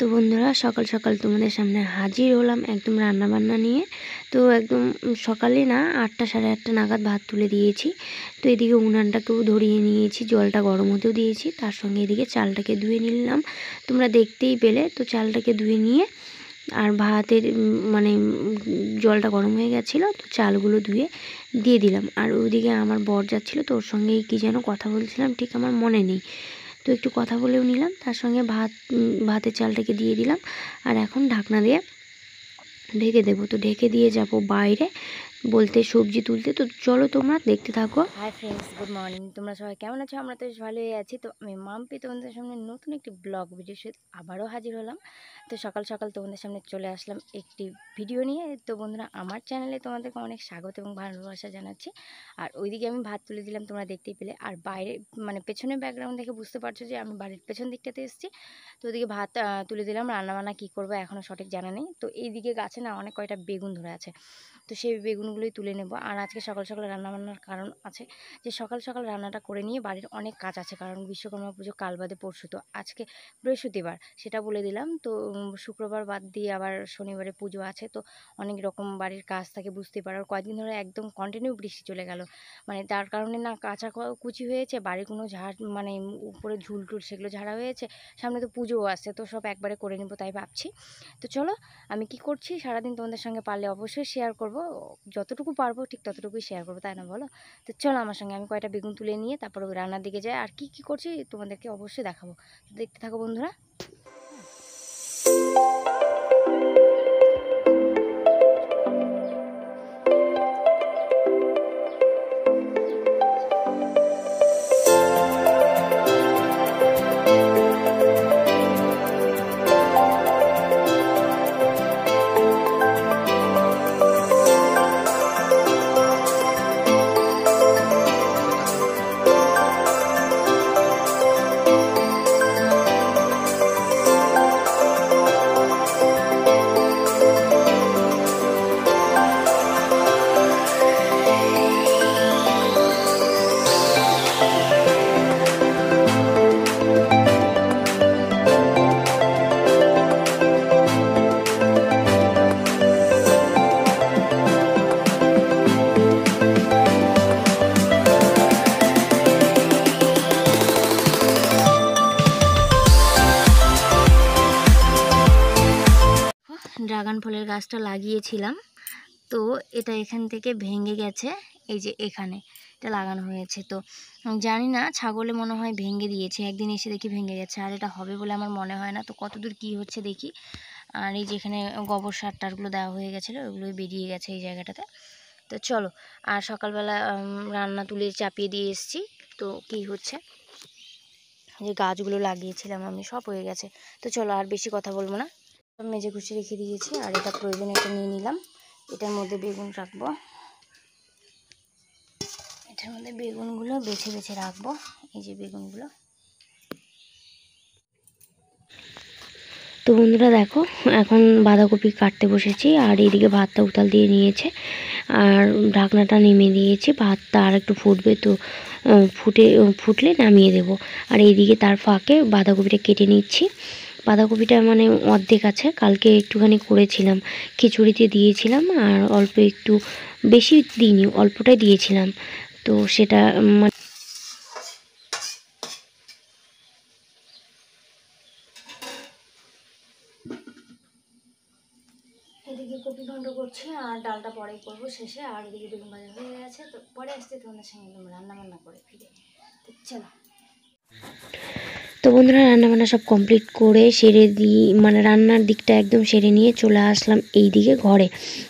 তো বন্ধুরা, সকাল সকাল তোমাদের সামনে হাজির হলাম একদম রান্না বান্না নিয়ে। তো একদম সকালে না আটটা সাড়ে আটটা নাগাদ ভাত তুলে দিয়েছি। তো এদিকে উনানটাকেও ধরিয়ে নিয়েছি, জলটা গরম হতেও দিয়েছি। তার সঙ্গে এদিকে চালটাকে ধুয়ে নিলাম। তোমরা দেখতেই পেলে, তো চালটাকে ধুয়ে নিয়ে আর ভাতের মানে জলটা গরম হয়ে গেছিল, তো চালগুলো ধুয়ে দিয়ে দিলাম। আর ওইদিকে আমার বর যাচ্ছিল, তো ওর সঙ্গে কী যেন কথা বলছিলাম, ঠিক আমার মনে নেই। তো একটু কথা বলেও নিলাম। তার সঙ্গে ভাত ভাতের চালটাকে দিয়ে দিলাম। আর এখন ঢাকনা দিয়ে ঢেকে দেবো। তো ঢেকে দিয়ে যাব বাইরে। বলতে সবজি তুলতে, তো চলো তোমরা দেখতে থাকো। হাই ফ্রেন্ডস গুড মর্নিং তোমরা সবাই কেমন আছো? আমরা তো ভালোই আছি। তো আমি মাম্পি, তোমাদের সামনে নতুন একটি ব্লগ ভিডিও সাথে আবারও হাজির হলাম। তো সকাল সকাল তোমাদের সামনে চলে আসলাম একটি ভিডিও নিয়ে। তো বন্ধুরা, আমার চ্যানেলে তোমাদেরকে অনেক স্বাগত এবং ভালোবাসা জানাচ্ছি। আর ওইদিকে আমি ভাত তুলে দিলাম, তোমরা দেখতেই পেলে। আর বাইরে মানে পেছনের ব্যাকগ্রাউন্ড দেখে বুঝতে পারছ যে আমি বাড়ির পেছন দিকটাতে এসেছি। তো ওইদিকে ভাত তুলে দিলাম, রান্নাবান্না কী করব এখনও সঠিক জানা নেই। তো এইদিকে গাছে না অনেক কয়টা বেগুন ধরে আছে। তো সেই বেগুনগুলোই তুলে নেব। আর আজকে সকাল সকাল রান্নাবান্নার কারণ আছে যে, সকাল সকাল রান্নাটা করে নিয়ে বাড়ির অনেক কাজ আছে। কারণ বিশ্বকর্মা পুজো কাল বাদে পরশু, তো আজকে বৃহস্পতিবার, সেটা বলে দিলাম। তো শুক্রবার বাদ দিয়ে আবার শনিবারে পুজো আছে, তো অনেক রকম বাড়ির কাজ থাকে, বুঝতে পারো। কয়েকদিন ধরে একদম কন্টিনিউ বৃষ্টি চলে গেল। মানে তার কারণে না কাঁচা কুচি হয়েছে, বাড়ির কোনো ঝাড় মানে উপরে ঝুল টুল সেগুলো ঝাড়া হয়েছে, সামনে তো পুজোও আসছে তো সব একবারে করে নেব তাই ভাবছি। তো চলো, আমি কি করছি, সারাদিন তোমাদের সঙ্গে পারলে অবশ্যই শেয়ার করব। যতটুকু পারব ঠিক ততটুকুই শেয়ার করব, তাই না বলো? তো চলো আমার সঙ্গে আমি কয়টা বেগুন তুলে নিয়ে তারপর রান্নার দিকে যাই। আর কি কি করছি তোমাদেরকে অবশ্যই দেখাবো। দেখতে থাকো বন্ধুরা। গাছটা লাগিয়েছিলাম। তো এটা এখান থেকে ভেঙে গেছে, এই যে এখানে এটা লাগানো হয়েছে। তো জানি না, ছাগলে মনে হয় ভেঙে দিয়েছে, একদিন এসে দেখি ভেঙে গেছে। আর এটা হবে বলে আমার মনে হয় না। তো কতদূর কি হচ্ছে দেখি। আর এই যেখানে গোবর সার টারগুলো দেওয়া হয়ে গেছিল, ওগুলোই বেরিয়ে গেছে এই জায়গাটাতে। তো চলো, আর সকালবেলা রান্না তুলে চাপিয়ে দিয়ে এসছি। তো কি হচ্ছে? যে গাছগুলো লাগিয়েছিলাম আমি, সব হয়ে গেছে। তো চলো, আর বেশি কথা বলব না। মেজে ঘুষি রেখে দিয়েছি, আর এটা প্রয়োজন এটা নিয়ে নিলাম। এটার মধ্যে বেগুন রাখব। এটার মধ্যে বেগুনগুলো বেছে বেছে রাখব, এই যে বেগুনগুলো। তো বন্ধুরা দেখো, এখন বাঁধাকপি কাটতে বসেছি, আর এইদিকে ভাতটা উতাল দিয়ে নিয়েছে, আর ঢাকনাটা নেমে দিয়েছি ভাতটা আর একটু ফুটবে তো ফুটে ফুটলে নামিয়ে দেব। আর এইদিকে তার ফাঁকে বাঁধাকপিটা কেটে নিচ্ছি। বাঁধাকপিটা মানে অর্ধেক আছে। কালকে একটুখানি করেছিলাম। খিচুড়িতে দিয়েছিলাম আর অল্প একটু বেশি দিইনি, অল্পটাই দিয়েছিলাম। তো সেটা মানে এদিকে কপি ঘন্ট করছি আর ডালটা পরে করব শেষে। আর এদিকে বেগুন ভাজা হয়ে গেছে। তো পরে আসতে তোমাদের সঙ্গে রান্না বান্না করে ফিরে। তো চলো। তো বন্ধুরা, রান্নাবান্না সব কমপ্লিট করে সেরে দিই মানে রান্নার দিকটা একদম সেরে নিয়ে চলে আসলাম এই দিকে ঘরে।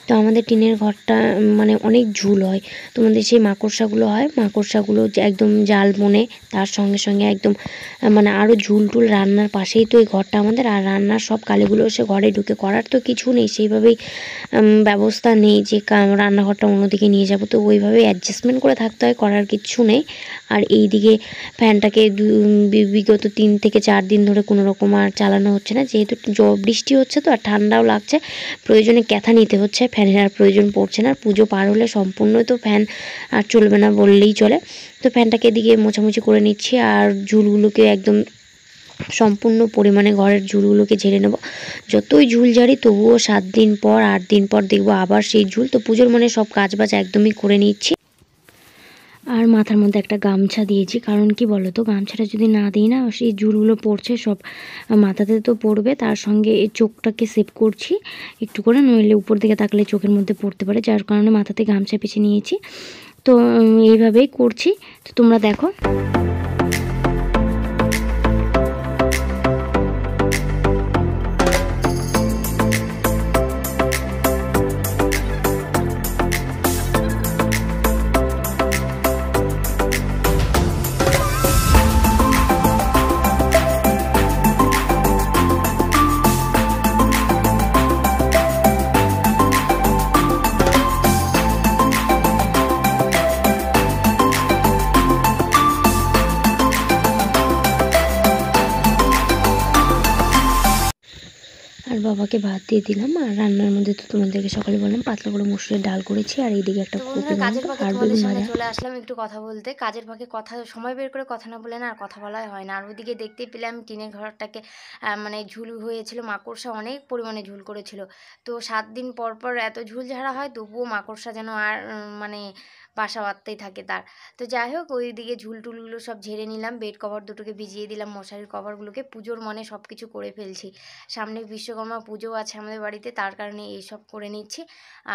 তো আমাদের টিনের ঘরটা মানে অনেক ঝুল হয়। তোমাদের সেই মাকড়সাগুলো হয়, মাকড়সাগুলো একদম জাল বনে, তার সঙ্গে সঙ্গে একদম মানে আরও ঝুল টুল রান্নার পাশেই তো এই ঘরটা আমাদের। আর রান্নার সব কালিগুলো সে ঘরে ঢুকে করার তো কিছু নেই, সেইভাবেই ব্যবস্থা নেই যে রান্নাঘরটা অন্যদিকে নিয়ে যাব। তো ওইভাবেই অ্যাডজাস্টমেন্ট করে থাকতে হয়, করার কিছু নেই। আর এই দিকে ফ্যানটাকে বিগত তিন থেকে চার দিন ধরে কোনো রকম আর চালানো হচ্ছে না। যেহেতু বৃষ্টি হচ্ছে তো, আর ঠান্ডাও লাগছে। প্রয়োজনে ক্যাথা নিতে হচ্ছে ফ্যানের আর প্রয়োজন পড়ছে না। পুজো পার হলে সম্পূর্ণ তো ফ্যান আর চলবে না বললেই চলে। তো ফ্যানটাকে এদিকে মোছামুছি করে নিচ্ছি আর ঝুলগুলোকে একদম সম্পূর্ণ পরিমাণে ঘরের ঝুলগুলোকে ঝেড়ে নেব। যতই ঝুল ঝাড়ি, তবুও সাত দিন পর, আট দিন পর দেখব আবার সেই ঝুল। তো পুজোর মানে সব কাজ বাজ একদমই করে নিচ্ছি। আর মাথার মধ্যে একটা গামছা দিয়েছি। কারণ কি বলো তো গামছাটা যদি না দিই না, সেই জুলগুলো পড়ছে সব। মাথাতে তো পড়বে, তার সঙ্গে এই চোখটাকে সেভ করছি। একটু করে, নইলে উপর দিকে তাকলে চোখের মধ্যে পড়তে পারে, যার কারণে মাথাতে গামছা পেছিয়ে নিয়েছি। তো এইভাবেই করছি। তো তোমরা দেখো। আর বাবাকে ভাত দিয়ে দিলাম আর রান্নার মধ্যে তো তোমাদেরকে সকালে বললাম পাতলা করে মসুরের ডাল করেছি আর এইদিকে একটা কাজের ফাঁকে তোমাদের সামনে চলে আসলাম একটু কথা বলতে। কাজের ফাঁকে কথা সময় বের করে কথা না বলে না আর কথা বলাই হয় না। আর ওইদিকে দেখতেই পেলাম টিনের ঘরটাকে মানে ঝুল হয়েছিল মাকড়সা অনেক পরিমাণে ঝুল করেছিল। তো সাত দিন পর পর এত ঝুল ঝাড়া হয় তবুও মাকড়সা যেন আর মানে বাসা বাঁধতেই থাকে তার। তো যাই হোক, ওইদিকে ঝুল টুলগুলো সব ঝেড়ে নিলাম, বেড কভার দুটোকে ভিজিয়ে দিলাম, মশারির কভারগুলোকে। পুজোর মনে সব কিছু করে ফেলছি। সামনে বিশ্বকর্মা পুজো আছে আমাদের বাড়িতে, তার কারণে এইসব করে নিচ্ছি।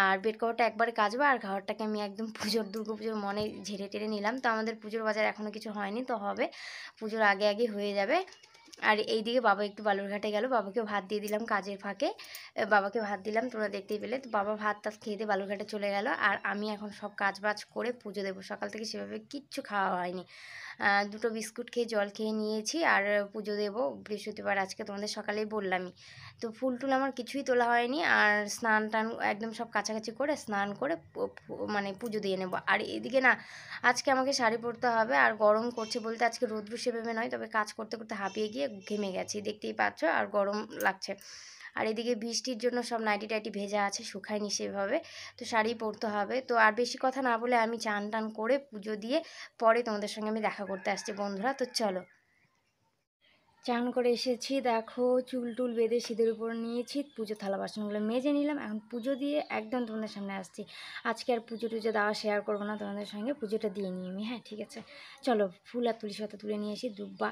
আর বেড কভারটা একবারে কাচবো, আর ঘরটাকে আমি একদম পুজোর, দুর্গা পুজোর মনে ঝেড়ে টেড়ে নিলাম। তো আমাদের পুজোর বাজার এখনও কিছু হয়নি, তো হবে। পুজোর আগে আগে হয়ে যাবে। আর এই দিকে বাবা একটু বালুরঘাটে গেল। বাবাকে ভাত দিয়ে দিলাম কাজের ফাঁকে। বাবাকে ভাত দিলাম, তোমরা দেখতেই পেলে। তো বাবা ভাত টাত খেয়ে দিয়ে বালুরঘাটে চলে গেল। আর আমি এখন সব কাজ বাজ করে পুজো দেবো। সকাল থেকে সেভাবে কিচ্ছু খাওয়া হয়নি। দুটো বিস্কুট খেয়ে, জল খেয়ে নিয়েছি। আর পুজো দেবো বৃহস্পতিবার। আজকে তোমাদের সকালেই বললামই। তো ফুল টুল আমার কিছুই তোলা হয়নি। আর স্নান টান একদম সব কাছাকাছি করে স্নান করে মানে পুজো দিয়ে নেব। আর এদিকে না, আজকে আমাকে শাড়ি পরতে হবে। আর গরম করছে বলতে আজকে রৌদ্র সেভাবে নয়। তবে কাজ করতে করতে হাঁপিয়ে গিয়ে ঘেমে গেছি, দেখতেই পাচ্ছ আর গরম লাগছে। আর এদিকে বৃষ্টির জন্য সব নাইটি টাইটি ভেজা আছে, শুকায়নি সেভাবে, তো শাড়ি পরতে হবে। তো আর বেশি কথা না বলে আমি চান টান করে পুজো দিয়ে পরে তোমাদের সঙ্গে আমি দেখা করতে আসছি বন্ধুরা, তো চলো। চান করে এসেছি, দেখো চুল টুল বেঁধে সিঁদুর উপর নিয়েছি, পুজো থালা বাসনগুলো মেজে নিলাম, এখন পুজো দিয়ে একদম তোমাদের সামনে আসছি। আজকে আর পুজো টুজো দেওয়া শেয়ার করব না, তোমাদের সঙ্গে পুজোটা দিয়ে নিই আমি হ্যাঁ ঠিক আছে? চলো ফুল আর তুলসী পাতা তুলে নিয়ে আসি, দুব্বা।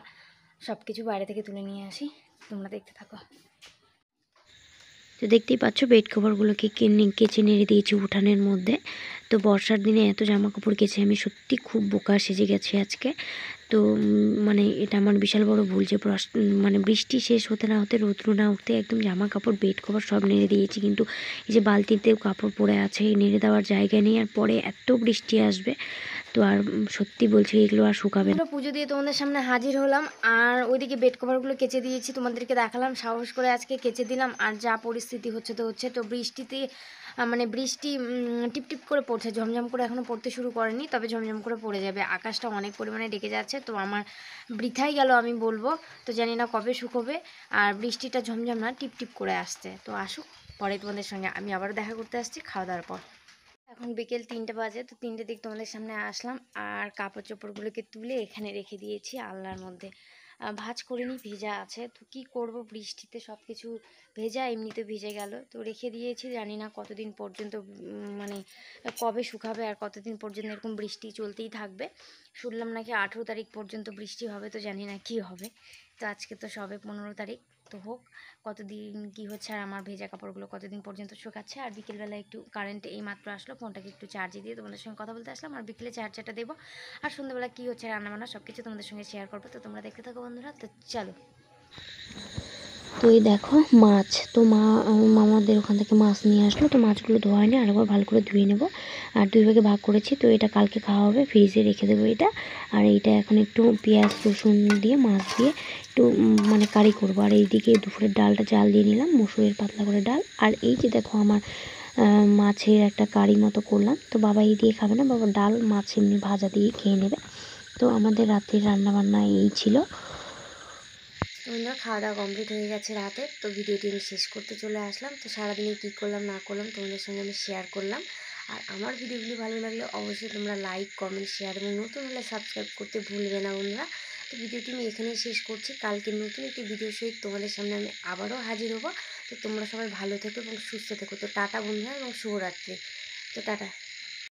সব কিছু বাইরে থেকে তুলে নিয়ে আসি। তোমরা দেখতে থাকো। তো দেখতেই পাচ্ছ, বেড কভারগুলোকে কিনে, কেচে নেড়ে দিয়েছি উঠানের মধ্যে। তো বর্ষার দিনে এত জামা কাপড় কেচে আমি সত্যি খুব বোকা সেজে গেছি আজকে। তো মানে এটা আমার বিশাল বড় ভুল যে মানে বৃষ্টি শেষ হতে না হতে, রৌদ্র না উঠতে একদম জামা কাপড় বেড কভার সব নেড়ে দিয়েছি। কিন্তু এই যে বালতিতেও কাপড় পরে আছে নেড়ে দেওয়ার জায়গা নেই। আর পরে এত বৃষ্টি আসবে। তো আর সত্যি বলছি এগুলো আর শুকাবে না। পুজো দিয়ে তোমাদের সামনে হাজির হলাম আর ওইদিকে বেড কভারগুলো কেচে দিয়েছি, তোমাদেরকে দেখালাম, সাহস করে আজকে কেচে দিলাম আর যা পরিস্থিতি হচ্ছে তো হচ্ছে। তো বৃষ্টিতে মানে বৃষ্টি টিপটিপ করে পড়ছে, ঝমঝম করে এখনও পড়তে শুরু করেনি, তবে ঝমঝম করে পড়ে যাবে। আকাশটা অনেক পরিমাণে ডেকে যাচ্ছে, তো আমার বৃথাই গেল আমি বলব। তো জানি না কবে শুকোবে আর বৃষ্টিটা ঝমঝম না, টিপটিপ করে আসছে। তো আসুক, পরে তোমাদের সঙ্গে আমি আবার দেখা করতে আসছি, খাওয়া দাওয়ার পর। এখন বিকেল তিনটে বাজে, তো তিনটে দিক তোমাদের সামনে আসলাম। আর কাপড় চোপড়গুলোকে তুলে এখানে রেখে দিয়েছি আলনার মধ্যে। ভাঁজ করিনি ভেজা আছে। তো কি করব? বৃষ্টিতে সব কিছু ভেজা, এমনিতে ভিজে গেল। তো রেখে দিয়েছি, জানি না কতদিন পর্যন্ত মানে কবে শুকাবে আর কতদিন পর্যন্ত এরকম বৃষ্টি চলতেই থাকবে। শুনলাম নাকি আঠেরো তারিখ পর্যন্ত বৃষ্টি হবে, তো জানি না কি হবে। তো আজকে তো সবে পনেরো তারিখ। তো হোক। কতদিন কি হচ্ছে আর আমার ভেজা কাপড়গুলো কতদিন পর্যন্ত শুকাচ্ছে? আর বিকেলবেলা একটু কারেন্ট এই মাত্র আসলো, ফোনটাকে একটু চার্জে দিয়ে তোমাদের সঙ্গে কথা বলতে আসলাম। আর বিকেলে চার্জারটা দেবো। আর সন্ধ্যাবেলা কী হচ্ছে রান্নাবান্না সব কিছু তোমাদের সঙ্গে শেয়ার করব। তো তোমরা দেখতে থাকো বন্ধুরা। তো চলো। তো এই দেখো মাছ, তো মা, মামাদের ওখান থেকে মাছ নিয়ে আসলো, তো মাছগুলো ধোয়া হয়নি, আরেকবার ভালো করে ধুয়ে নেব। আর দুই ভাগে ভাগ করেছি, তো এটা কালকে খাওয়া হবে ফ্রিজে রেখে দেবো এটা। আর এইটা এখন একটু পেঁয়াজ, রসুন দিয়ে, মাছ দিয়ে একটু মানে কারি করব। আর এইদিকে দুপুরের ডালটা জাল দিয়ে নিলাম, মুসুরের পাতলা করে ডাল। আর এই যে দেখো আমার মাছের একটা কারি মতো করলাম, তো বাবা এই দিয়ে খাবে না, বাবা ডাল মাছ এমনি ভাজা দিয়ে খেয়ে নেবে। তো আমাদের রাতের রান্নাবান্না এই ছিল। বন্ধুরা, খাওয়া দাওয়া কমপ্লিট হয়ে গেছে রাতে। তো ভিডিওটি আমি শেষ করতে চলে আসলাম। তো সারাদিনে কী করলাম, না করলাম তোমাদের সঙ্গে আমি শেয়ার করলাম। আর আমার ভিডিওগুলি ভালো লাগলে অবশ্যই তোমরা লাইক কমেন্ট শেয়ার এবং নতুন হলে সাবস্ক্রাইব করতে ভুলবে না বন্ধুরা। তো ভিডিওটি আমি এখানেই শেষ করছি। কালকে নতুন একটি ভিডিও সহিত তোমাদের সামনে আমি আবারও হাজির হব। তো তোমরা সবাই ভালো থেকো এবং সুস্থ থেকো। তো টাটা বন্ধুরা এবং শুভরাত্রি। তো টাটা।